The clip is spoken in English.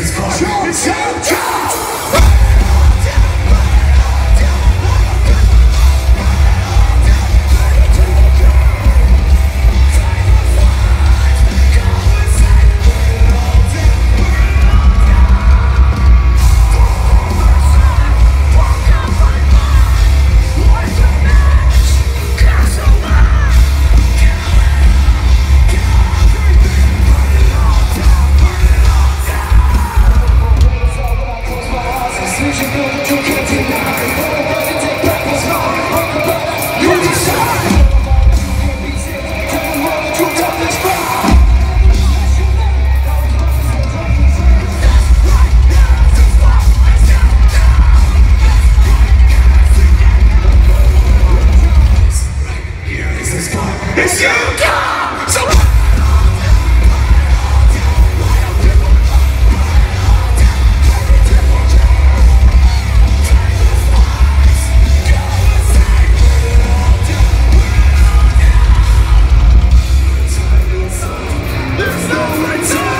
is called Jump, Jump, Jump! all the time